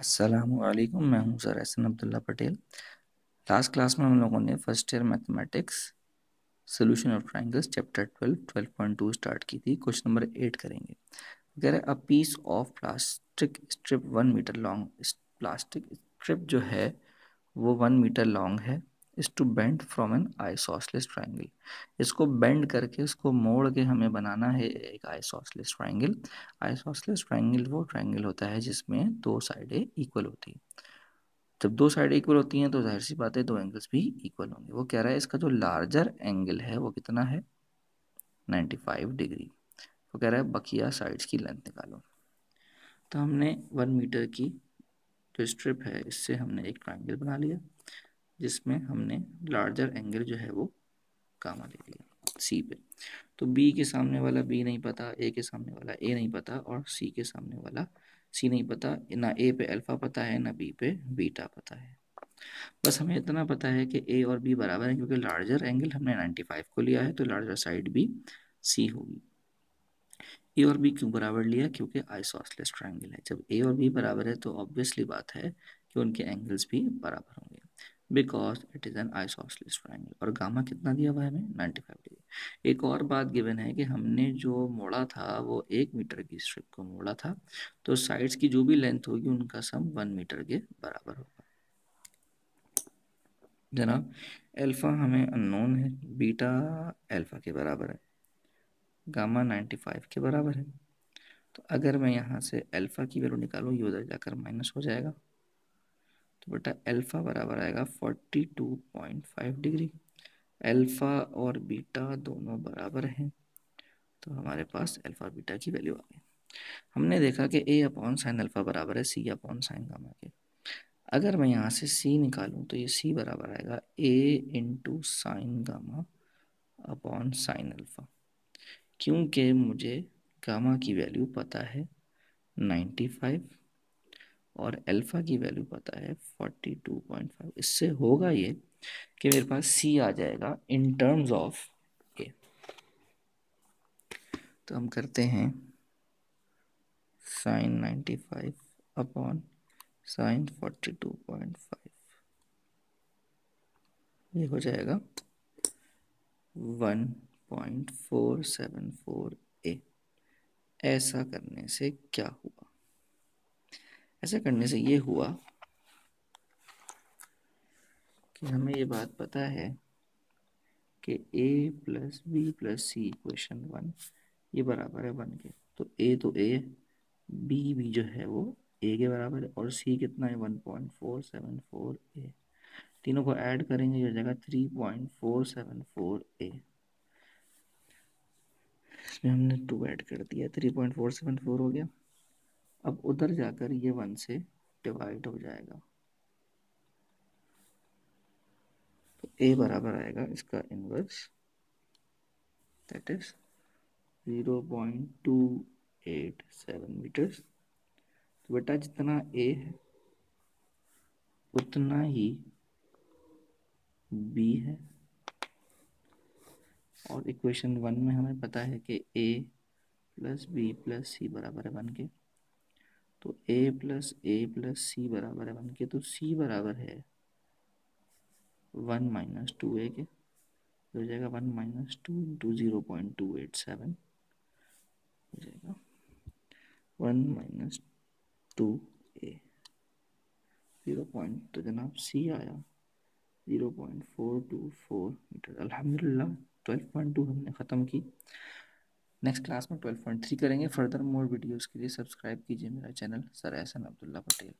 असलकुम मैं हूँ sir Ehsan Abdullah Patel. Last class में हम लोगों ने first year mathematics solution of triangles chapter twelve twelve point two start की थी। क्वेश्चन नंबर एट करेंगे। अगर a piece of plastic strip one metre long, plastic strip जो है, वो वन मीटर लॉन्ग है is to bend from an isosceles triangle इसको bend करके इसको मोड़ के हमें बनाना है एक आइसोसलेस ट्राइंगल आइसोसलेस ट्राइंगल वो ट्राइंगल होता है जिसमें दो साइडें इक्वल होती हैं। जब दो साइड इक्वल होती हैं तो ज़ाहिर सी बात है दो एंगल्स भी इक्वल होंगे। वो कह रहा है इसका जो लार्जर एंगल है वो कितना है? 95 डिग्री वो कह रहा है बकिया साइड्स की लेंथ निकालो। तो हमने वन मीटर की जो स्ट्रिप है, इससे हमने एक ट्राइंगल बना लिया। जिसमें हमने लार्जर एंगल जो है वो कामा ले लिया सी पे। तो बी के सामने वाला बी नहीं पता ए के सामने वाला ए नहीं पता और सी के सामने वाला सी नहीं पता। ना ए पे अल्फ़ा पता है, ना बी पे बीटा पता है। बस हमें इतना पता है कि ए और बी बराबर है क्योंकि लार्जर एंगल हमने 95 को लिया है तो लार्जर साइड भी सी होगी। ए और बी क्यों बराबर लिया? क्योंकि आइसोसलेस ट्राइंगल है। जब ए और बी बराबर है तो ऑब्वियसली बात है कि उनके एंगल्स भी बराबर होंगे। Because it is an isosceles triangle और गामा कितना दिया हुआ है हमें? 95 डिग्री एक और बात गिवन है कि हमने जो मोड़ा था, वो एक मीटर की स्ट्रिप को मोड़ा था। तो साइड्स की जो भी लेंथ होगी, उनका सम वन मीटर के बराबर होगा। जनाब एल्फ़ा हमें अननोन है। बीटा एल्फ़ा के बराबर है। गामा 95 के बराबर है। तो अगर मैं यहाँ से अल्फ़ा की वैल्यू निकालूँ, ये उधर जाकर माइनस हो जाएगा। तो बेटा अल्फ़ा बराबर आएगा forty two point five degree. Alpha और बीटा दोनों बराबर हैं तो हमारे पास अल्फ़ा बीटा की वैल्यू आ गई। हमने देखा कि ए अपॉन साइन अल्फ़ा बराबर है सी अपॉन साइन गामा के। अगर मैं यहाँ से सी निकालूँ तो ये सी बराबर आएगा a into sine gamma upon sine alpha क्योंकि मुझे गामा की वैल्यू पता है नाइन्टी फाइव और अल्फ़ा की वैल्यू पता है फोर्टी टू पॉइंट फाइव इससे होगा ये कि मेरे पास सी आ जाएगा इन टर्म्स ऑफ़ ए तो हम करते हैं sine ninety five upon sine forty two point five ये हो जाएगा one point four seven four a ऐसा करने से क्या हुआ? ऐसे करने से ये हुआ कि हमें ये बात पता है कि a plus b plus c equation one ये बराबर है वन के। तो a तो a b भी जो है वो a के बराबर है और c कितना है? One point four seven four a तीनों को ऐड करेंगे हो जाएगा three point four seven four a इसमें हमने टू ऐड कर दिया। Three point four seven four हो गया। अब उधर जाकर ये वन से डिवाइड हो जाएगा। तो ए बराबर आएगा इसका inverse that is zero point two eight seven metres तो बेटा जितना ए है, उतना ही बी है। और इक्वेशन वन में हमें पता है कि a plus b plus c बराबर है वन के। तो ए प्लस ए प्लस सी बराबर है वन के तो सी बराबर है वन माइनस टू ए के हो जाएगा one minus two into zero point two eight seven हो जाएगा one minus two a zero point तो जनाब सी आया zero point four two four metre. अल्हम्दुलिल्लाह ट्वेल्व पॉइंट टू हमने ख़त्म की। नेक्स्ट क्लास में ट्वेल्व पॉइंट थ्री करेंगे। फर्दर मोर वीडियोज़ के लिए सब्सक्राइब कीजिए मेरा चैनल सर एहसन अब्दुल्ला पटेल।